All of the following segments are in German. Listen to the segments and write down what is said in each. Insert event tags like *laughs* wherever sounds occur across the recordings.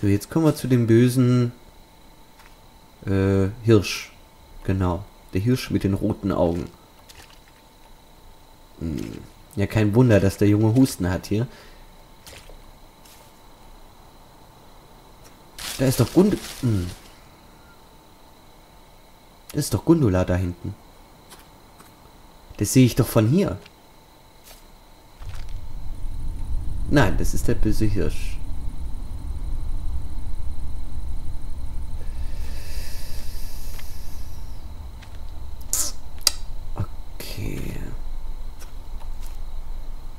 So, jetzt kommen wir zu dem bösen äh, Hirsch. Genau. Der Hirsch mit den roten Augen. Hm. Ja, kein Wunder, dass der Junge Husten hat hier. Da ist doch Gund... Hm. Das ist doch Gundula da hinten. Das sehe ich doch von hier. Nein, das ist der böse Hirsch. Okay.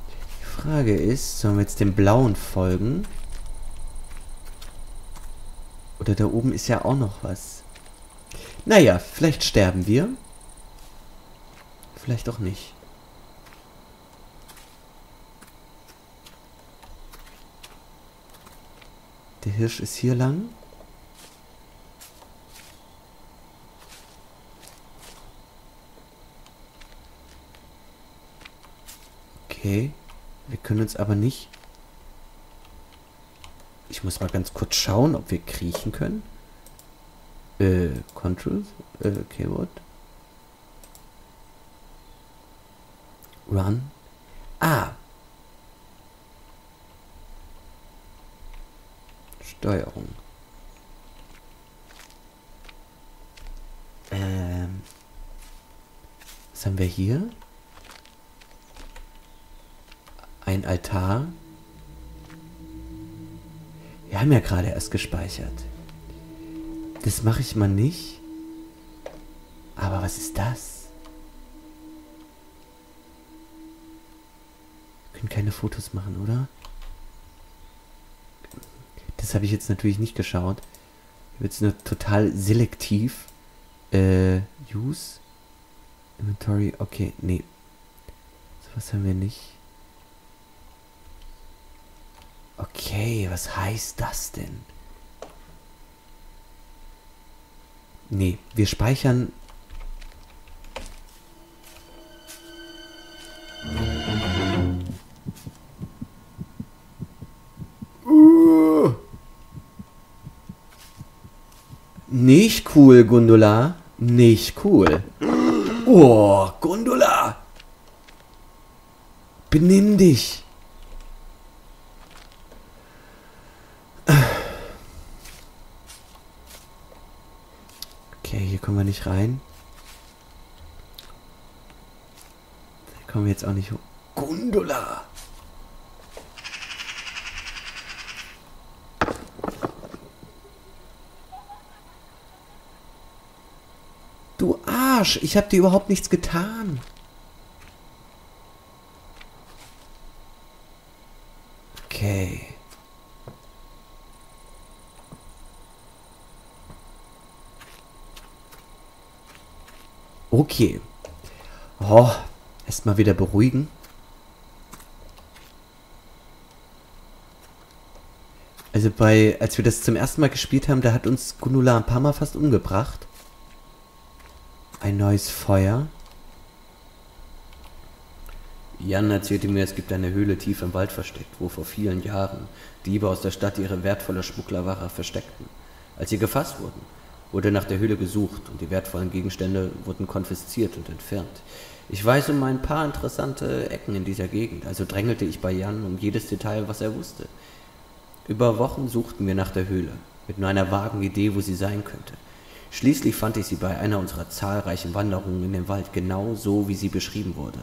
Die Frage ist, sollen wir jetzt dem Blauen folgen? Oder da oben ist ja auch noch was. Naja, vielleicht sterben wir. Vielleicht auch nicht. Der Hirsch ist hier lang. Okay. Wir können uns aber nicht... Ich muss mal ganz kurz schauen, ob wir kriechen können. Äh, Control? Äh, Keyword? Run? Ah! Steuerung. Ähm. Was haben wir hier? Ein Altar. Wir haben ja gerade erst gespeichert. Das mache ich mal nicht. Aber was ist das? Wir können keine Fotos machen, oder? Das habe ich jetzt natürlich nicht geschaut. Ich habe jetzt nur total selektiv. Äh, Use. Inventory. Okay, nee. So was haben wir nicht. Okay, was heißt das denn? Nee, wir speichern. Nicht cool, Gundula. Nicht cool. Oh, Gundula. Benimm dich. Okay, hier kommen wir nicht rein. Da kommen wir jetzt auch nicht hoch. Gundula! Du Arsch, ich hab dir überhaupt nichts getan. Okay. Oh, erstmal wieder beruhigen. Also bei, als wir das zum ersten Mal gespielt haben, da hat uns Gunula ein paar Mal fast umgebracht. Ein neues Feuer. Jan erzählte mir, es gibt eine Höhle tief im Wald versteckt, wo vor vielen Jahren Diebe aus der Stadt ihre wertvolle Schmugglerware versteckten. Als sie gefasst wurden, wurde nach der Höhle gesucht und die wertvollen Gegenstände wurden konfisziert und entfernt. Ich weiß um ein paar interessante Ecken in dieser Gegend, also drängelte ich bei Jan um jedes Detail, was er wusste. Über Wochen suchten wir nach der Höhle, mit nur einer vagen Idee, wo sie sein könnte. Schließlich fand ich sie bei einer unserer zahlreichen Wanderungen in den Wald genau so, wie sie beschrieben wurde.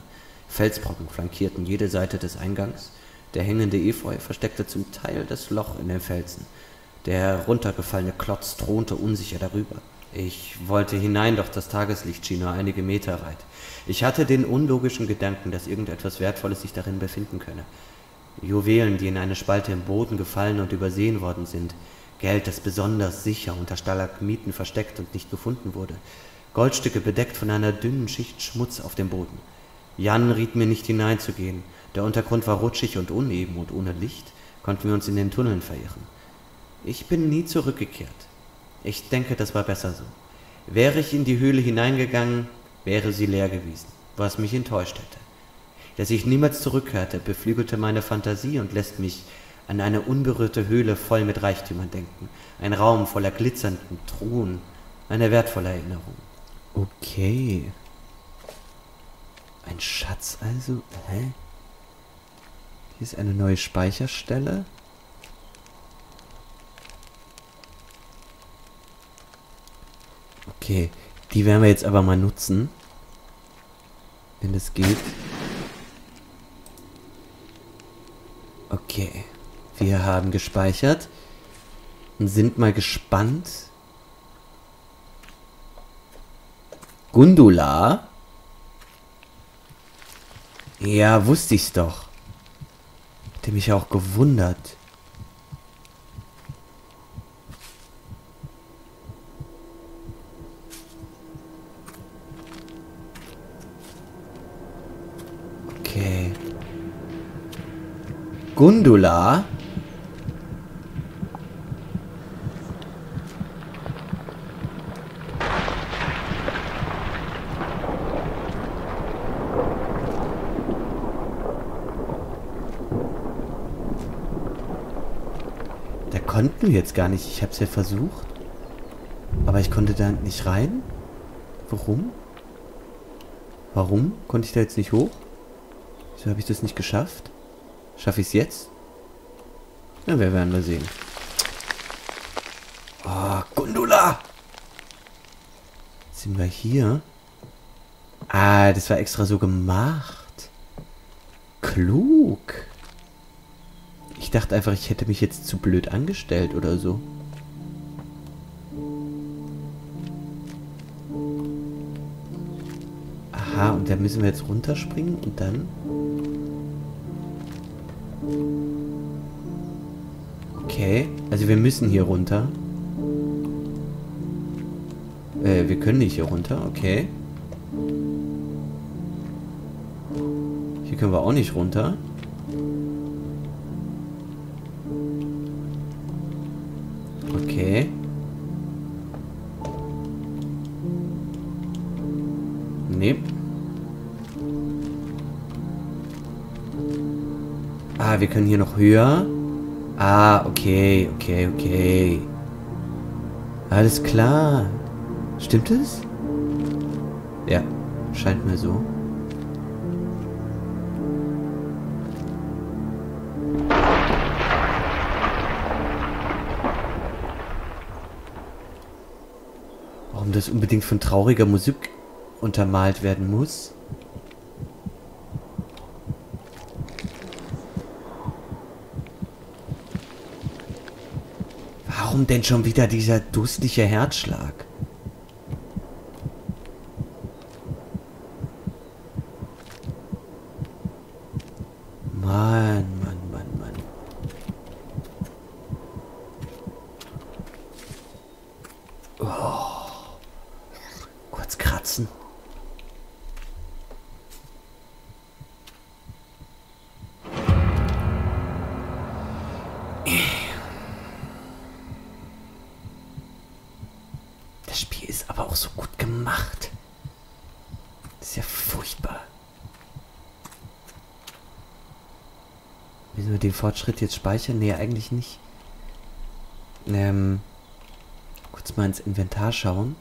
Felsbrocken flankierten jede Seite des Eingangs, der hängende Efeu versteckte zum Teil das Loch in den Felsen. Der runtergefallene Klotz thronte unsicher darüber. Ich wollte hinein, doch das Tageslicht schien nur einige Meter weit. Ich hatte den unlogischen Gedanken, dass irgendetwas Wertvolles sich darin befinden könne. Juwelen, die in eine Spalte im Boden gefallen und übersehen worden sind, Geld, das besonders sicher unter Stalagmiten versteckt und nicht gefunden wurde, Goldstücke bedeckt von einer dünnen Schicht Schmutz auf dem Boden. Jan riet mir nicht hineinzugehen. Der Untergrund war rutschig und uneben und ohne Licht konnten wir uns in den Tunneln verirren. Ich bin nie zurückgekehrt. Ich denke, das war besser so. Wäre ich in die Höhle hineingegangen, wäre sie leer gewesen, was mich enttäuscht hätte. Dass ich niemals zurückkehrte, beflügelte meine Fantasie und lässt mich an eine unberührte Höhle voll mit Reichtümern denken. Ein Raum voller glitzernden Truhen. Eine wertvolle Erinnerung. Okay. Ein Schatz also? Hä? Hier ist eine neue Speicherstelle. Okay, die werden wir jetzt aber mal nutzen. Wenn das geht. Okay. Wir haben gespeichert. Und sind mal gespannt. Gundula? Ja, wusste ich's doch. Hätte mich auch gewundert. Gundula? Da konnten wir jetzt gar nicht. Ich habe es ja versucht. Aber ich konnte da nicht rein. Warum? Warum konnte ich da jetzt nicht hoch? Wieso habe ich das nicht geschafft? Schaffe ich es jetzt? Na, wir werden mal sehen. Oh, Gundula! Sind wir hier? Ah, das war extra so gemacht. Klug. Ich dachte einfach, ich hätte mich jetzt zu blöd angestellt oder so. Aha, und da müssen wir jetzt runterspringen und dann... Okay, also wir müssen hier runter. Äh, wir können nicht hier runter, okay. Hier können wir auch nicht runter. Okay. Nee. Ah, wir können hier noch höher. Ah, okay, okay, okay. Alles klar. Stimmt es? Ja, scheint mir so. Warum das unbedingt von trauriger Musik untermalt werden muss? Warum denn schon wieder dieser durstige Herzschlag? Mann, Mann, Mann, Mann. Oh. Kurz kratzen. Das Spiel ist aber auch so gut gemacht. Das ist ja furchtbar. Müssen wir den Fortschritt jetzt speichern? Nee, eigentlich nicht. Ähm, kurz mal ins Inventar schauen.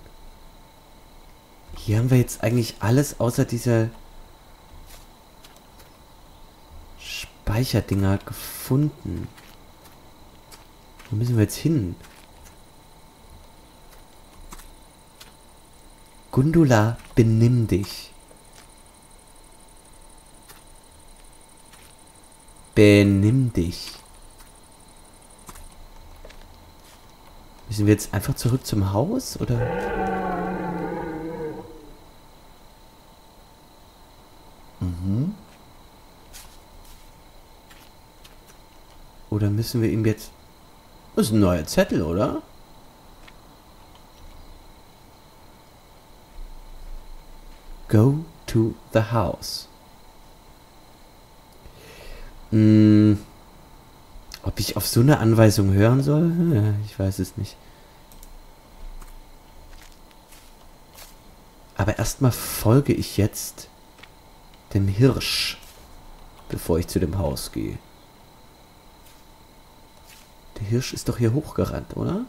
Hier haben wir jetzt eigentlich alles außer dieser Speicherdinger gefunden. Wo müssen wir jetzt hin? Gundula, benimm dich. Benimm dich. Müssen wir jetzt einfach zurück zum Haus, oder? Mhm. Oder müssen wir ihm jetzt... Das ist ein neuer Zettel, oder? Go to the house. Hm, ob ich auf so eine Anweisung hören soll? Ja, ich weiß es nicht. Aber erstmal folge ich jetzt dem Hirsch, bevor ich zu dem Haus gehe. Der Hirsch ist doch hier hochgerannt, oder?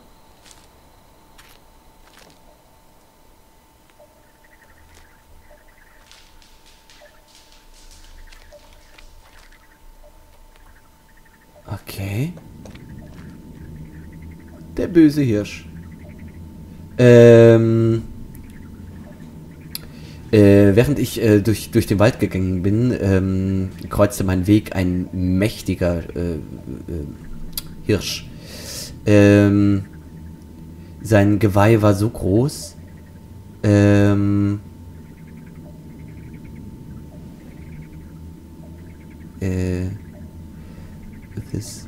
Okay. Der böse Hirsch. Ähm. Äh, während ich äh, durch, durch den Wald gegangen bin, ähm, kreuzte mein Weg ein mächtiger äh, äh, Hirsch. Ähm, sein Geweih war so groß, ähm, äh, this.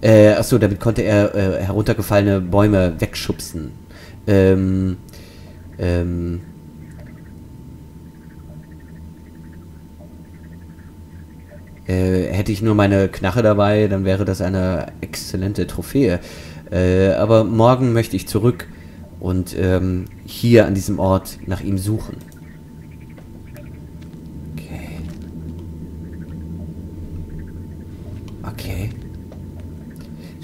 Äh, achso, damit konnte er äh, heruntergefallene Bäume wegschubsen. Ähm, ähm, äh, hätte ich nur meine Knarre dabei, dann wäre das eine exzellente Trophäe. Äh, aber morgen möchte ich zurück und ähm, hier an diesem Ort nach ihm suchen. Okay. Okay.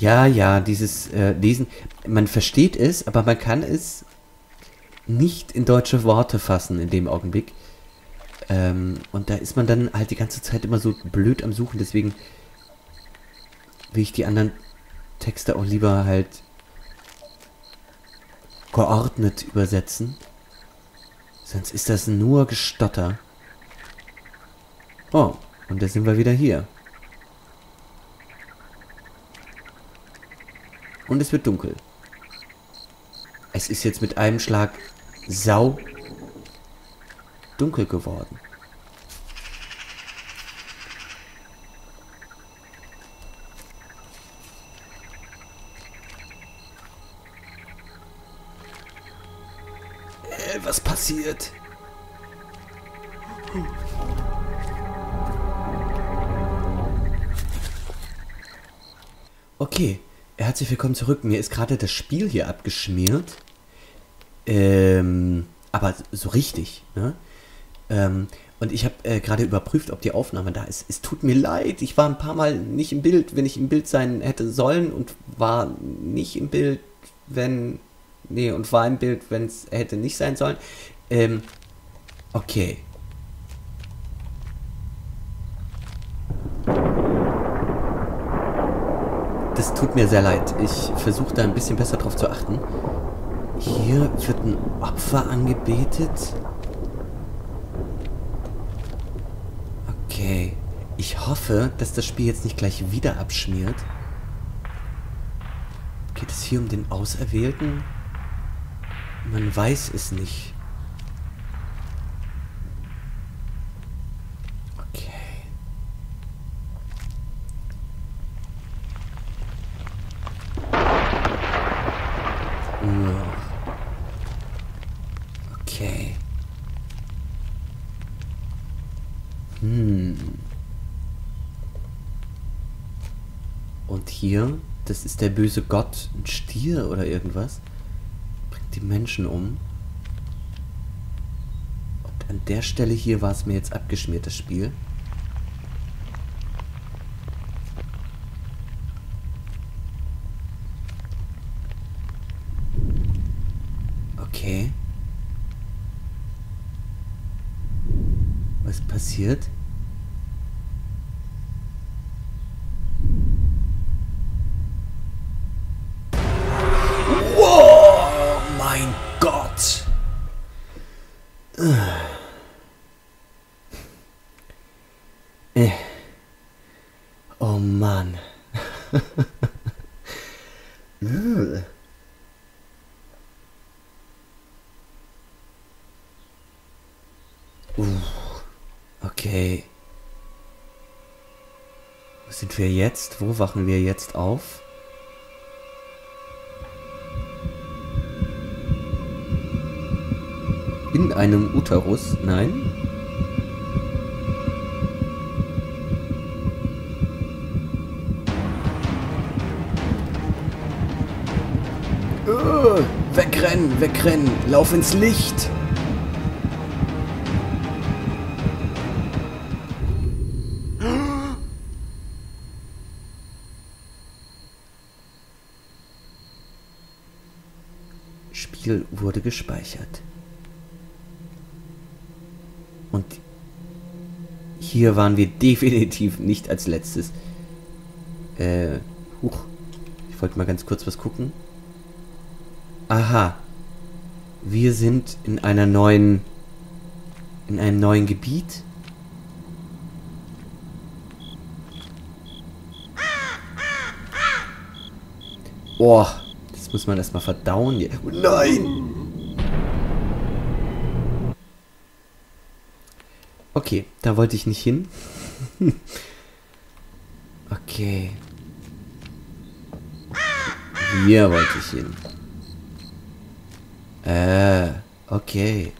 Ja, ja, dieses äh, Lesen, man versteht es, aber man kann es nicht in deutsche Worte fassen in dem Augenblick. Ähm, und da ist man dann halt die ganze Zeit immer so blöd am Suchen, deswegen will ich die anderen Texte auch lieber halt geordnet übersetzen. Sonst ist das nur Gestotter. Oh, und da sind wir wieder hier. Und es wird dunkel. Es ist jetzt mit einem Schlag sau dunkel geworden. Äh, was passiert? Okay, herzlich willkommen zurück. Mir ist gerade das Spiel hier abgeschmiert. Ähm, aber so richtig, ne? Ähm, und ich habe äh, gerade überprüft, ob die Aufnahme da ist. Es tut mir leid, ich war ein paar Mal nicht im Bild, wenn ich im Bild sein hätte sollen und war nicht im Bild, wenn. Nee, und war im Bild, wenn es hätte nicht sein sollen. Ähm, okay. Das tut mir sehr leid. Ich versuche da ein bisschen besser drauf zu achten. Hier wird ein Opfer angebetet. Okay. Ich hoffe, dass das Spiel jetzt nicht gleich wieder abschmiert. Geht es hier um den Auserwählten? Man weiß es nicht. Okay. Uah. Okay. Hm. Und hier, das ist der böse Gott, ein Stier oder irgendwas. Bringt die Menschen um. Und an der Stelle hier war es mir jetzt abgeschmiert, das Spiel. Okay. Was passiert? Wir jetzt? Wo wachen wir jetzt auf? In einem Uterus? Nein? Uh, wegrennen, wegrennen, lauf ins Licht! Spiel wurde gespeichert. Und hier waren wir *laughs* definitiv nicht als letztes. Äh, huch. Ich wollte mal ganz kurz was gucken. Aha. Wir sind in einer neuen... in einem neuen Gebiet. Boah, muss man erstmal verdauen. hier. Oh nein! Okay, da wollte ich nicht hin. *laughs* okay. Hier wollte ich hin. Äh, okay.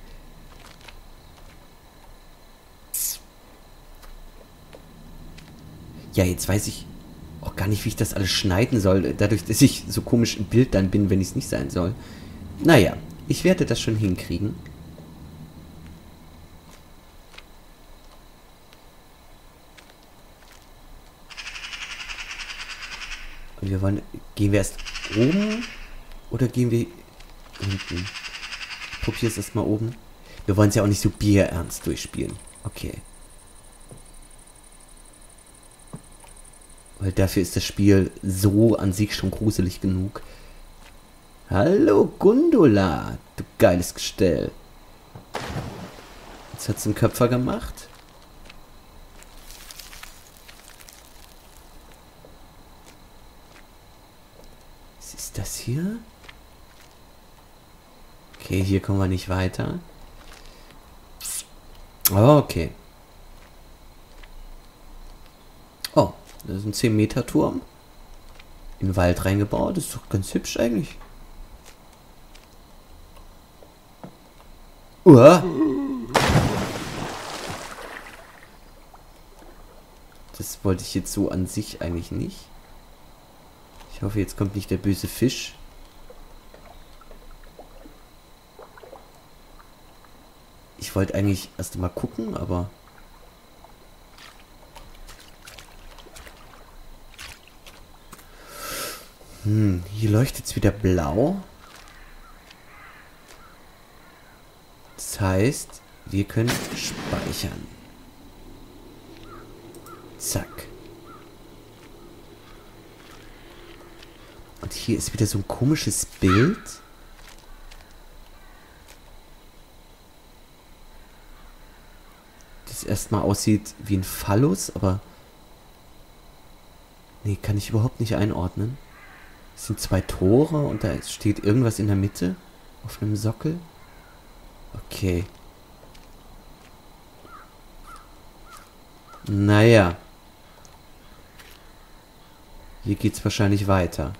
Ja, jetzt weiß ich gar nicht, wie ich das alles schneiden soll, dadurch, dass ich so komisch im Bild dann bin, wenn ich es nicht sein soll. Naja, ich werde das schon hinkriegen. Und wir wollen, gehen wir erst oben oder gehen wir unten? Ich probiere es erstmal oben. Wir wollen es ja auch nicht so bierernst durchspielen. Okay. Weil dafür ist das Spiel so an sich schon gruselig genug. Hallo Gundula, du geiles Gestell. Jetzt hat's einen Köpfer gemacht. Was ist das hier? Okay, hier kommen wir nicht weiter. Oh, okay. Oh, das ist ein 10 Meter Turm. In den Wald reingebaut. Das ist doch ganz hübsch eigentlich. Uah. Das wollte ich jetzt so an sich eigentlich nicht. Ich hoffe, jetzt kommt nicht der böse Fisch. Ich wollte eigentlich erst mal gucken, aber... Hm, hier leuchtet es wieder blau. Das heißt, wir können speichern. Zack. Und hier ist wieder so ein komisches Bild. Das erstmal aussieht wie ein Phallus, aber... Nee, kann ich überhaupt nicht einordnen. Es sind zwei Tore und da steht irgendwas in der Mitte. Auf einem Sockel. Okay. Naja. Hier geht's wahrscheinlich weiter.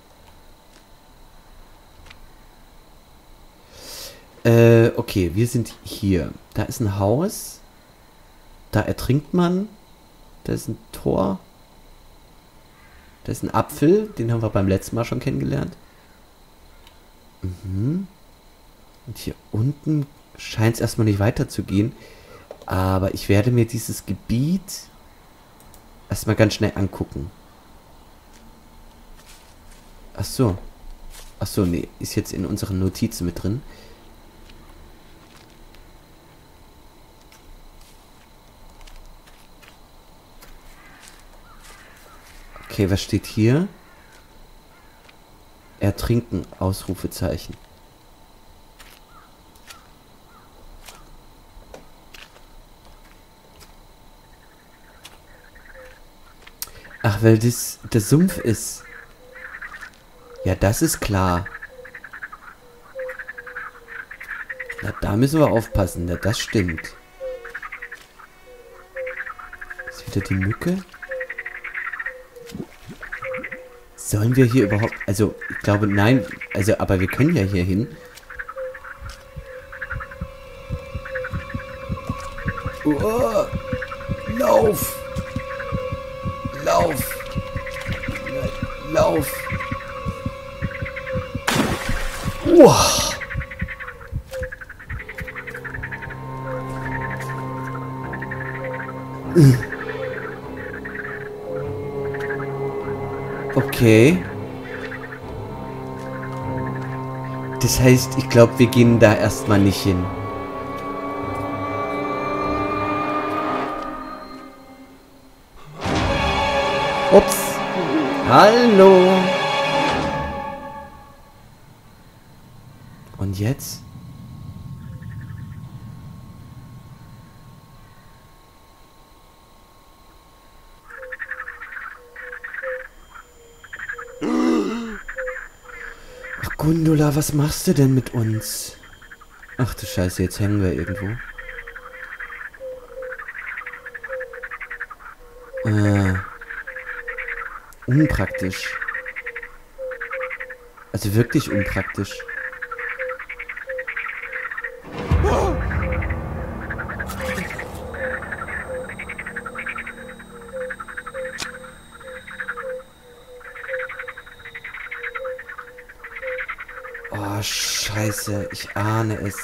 Äh, okay, wir sind hier. Da ist ein Haus. Da ertrinkt man. Da ist ein Tor. Da ist ein Apfel, den haben wir beim letzten Mal schon kennengelernt. Mhm. Und hier unten scheint es erstmal nicht weiterzugehen. Aber ich werde mir dieses Gebiet erstmal ganz schnell angucken. Ach so. Ach so, nee, ist jetzt in unseren Notizen mit drin. Okay, was steht hier? Ertrinken, Ausrufezeichen. Ach, weil das der Sumpf ist. Ja, das ist klar. Na, da müssen wir aufpassen. Ja, das stimmt. Ist wieder die Mücke? Sollen wir hier überhaupt... Also, ich glaube, nein. Also, aber wir können ja hier hin. Oh, lauf! Lauf! Lauf! Uah. Okay. Das heißt, ich glaube, wir gehen da erstmal nicht hin. Ups. Hallo. Und jetzt? Gundula, was machst du denn mit uns? Ach du Scheiße, jetzt hängen wir irgendwo. Äh. Unpraktisch. Also wirklich unpraktisch. Scheiße. Ich ahne es.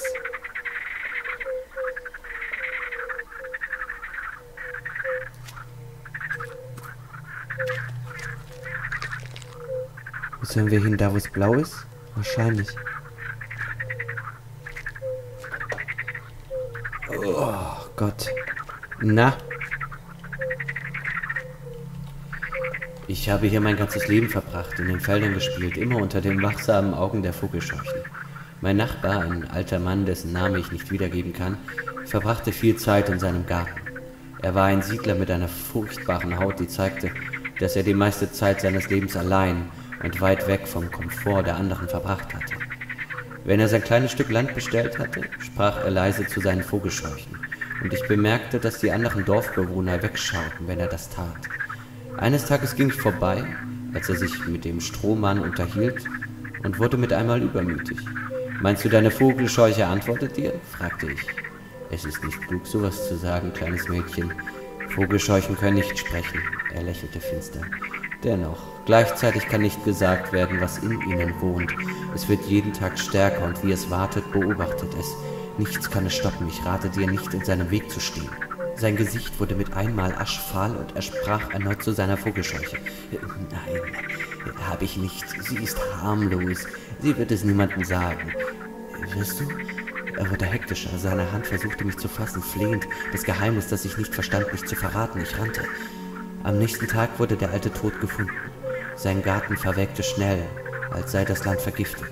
Wo sollen wir hin? Da, wo es blau ist? Wahrscheinlich. Oh Gott. Na? Ich habe hier mein ganzes Leben verbracht, in den Feldern gespielt, immer unter den wachsamen Augen der Vogelscheuchen. Mein Nachbar, ein alter Mann, dessen Name ich nicht wiedergeben kann, verbrachte viel Zeit in seinem Garten. Er war ein Siedler mit einer furchtbaren Haut, die zeigte, dass er die meiste Zeit seines Lebens allein und weit weg vom Komfort der anderen verbracht hatte. Wenn er sein kleines Stück Land bestellt hatte, sprach er leise zu seinen Vogelscheuchen, und ich bemerkte, dass die anderen Dorfbewohner wegschauten, wenn er das tat. Eines Tages ging ich vorbei, als er sich mit dem Strohmann unterhielt, und wurde mit einmal übermütig. Meinst du, deine Vogelscheuche antwortet dir? fragte ich. Es ist nicht klug, sowas zu sagen, kleines Mädchen. Vogelscheuchen können nicht sprechen. Er lächelte finster. Dennoch, gleichzeitig kann nicht gesagt werden, was in ihnen wohnt. Es wird jeden Tag stärker und wie es wartet, beobachtet es. Nichts kann es stoppen. Ich rate dir nicht, in seinem Weg zu stehen. Sein Gesicht wurde mit einmal aschfahl und er sprach erneut zu seiner Vogelscheuche. Nein, habe ich nicht. Sie ist harmlos. Sie wird es niemandem sagen. Wirst du? Er wurde hektischer. Seine Hand versuchte mich zu fassen, flehend. Das Geheimnis, das ich nicht verstand, mich zu verraten. Ich rannte. Am nächsten Tag wurde der alte tot gefunden. Sein Garten verwelkte schnell, als sei das Land vergiftet.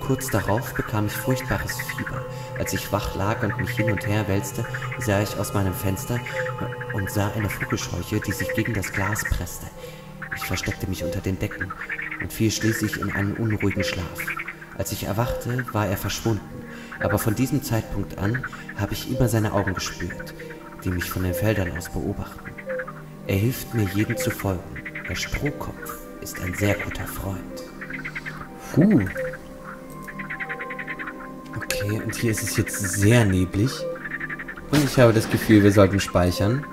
Kurz darauf bekam ich furchtbares Fieber. Als ich wach lag und mich hin und her wälzte, sah ich aus meinem Fenster und sah eine Vogelscheuche, die sich gegen das Glas presste. Ich versteckte mich unter den Decken und fiel schließlich in einen unruhigen Schlaf. Als ich erwachte, war er verschwunden, aber von diesem Zeitpunkt an habe ich immer seine Augen gespürt, die mich von den Feldern aus beobachten. Er hilft mir, jedem zu folgen. Der Strohkopf ist ein sehr guter Freund. Puh. Okay, und hier ist es jetzt sehr neblig. Und ich habe das Gefühl, wir sollten speichern.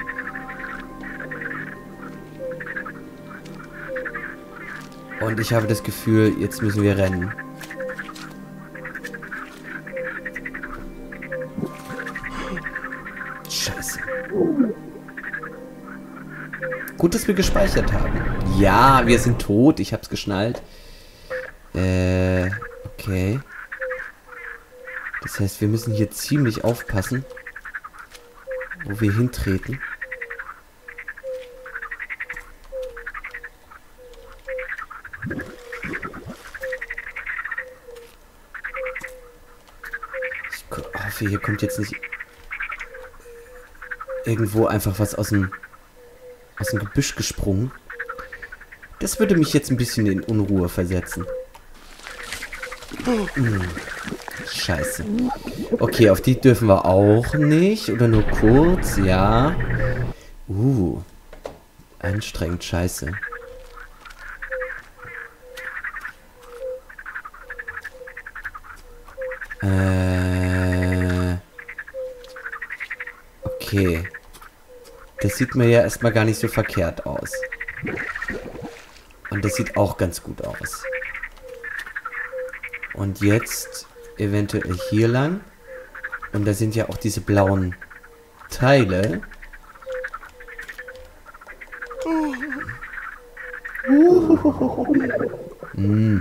Und ich habe das Gefühl, jetzt müssen wir rennen. Gut, dass wir gespeichert haben. Ja, wir sind tot. Ich hab's geschnallt. Äh, okay. Das heißt, wir müssen hier ziemlich aufpassen, wo wir hintreten. Ich hoffe, hier kommt jetzt nicht irgendwo einfach was aus dem aus dem Gebüsch gesprungen. Das würde mich jetzt ein bisschen in Unruhe versetzen. Hm. Scheiße. Okay, auf die dürfen wir auch nicht. Oder nur kurz, ja. Uh. Anstrengend, scheiße. Äh. Okay. Das sieht mir ja erstmal gar nicht so verkehrt aus. Und das sieht auch ganz gut aus. Und jetzt eventuell hier lang. Und da sind ja auch diese blauen Teile. Mm.